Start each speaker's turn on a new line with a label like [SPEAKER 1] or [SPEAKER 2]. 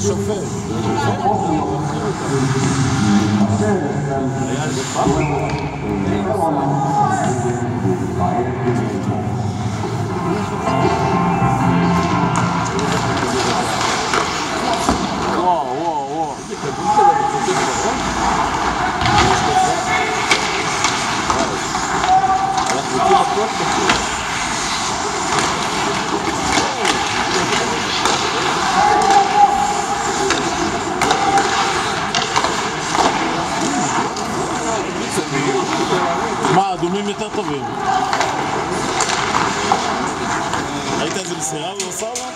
[SPEAKER 1] chauffeur. מה, אדומים יותר טובים. ראית איזה מסירה הוא עשה לה?